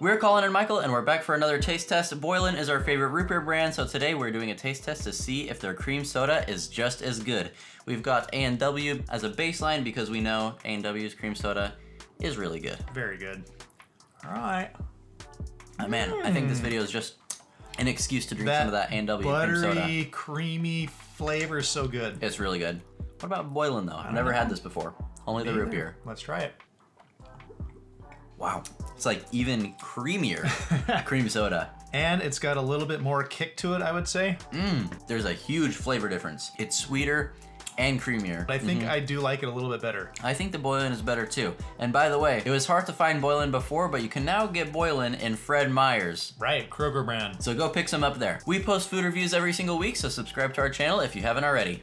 We're Collin and Michael, and we're back for another taste test. Boylan is our favorite root beer brand, so today we're doing a taste test to see if their cream soda is just as good. We've got A&W as a baseline because we know A&W's cream soda is really good. Very good. All right. Uh, man, I think this video is just an excuse to drink some of that A&W cream soda. buttery, creamy flavor is so good. It's really good. What about Boylan though? I've never had this before. Only the root Either. beer. Let's try it. Wow. It's like even creamier cream soda. And it's got a little bit more kick to it, I would say. Mmm, there's a huge flavor difference. It's sweeter and creamier. But I think mm-hmm. I do like it a little bit better. I think the Boylan is better too. And by the way, it was hard to find Boylan before, but you can now get Boylan in Fred Meyer's. Right, Kroger brand. So go pick some up there. We post food reviews every single week, so subscribe to our channel if you haven't already.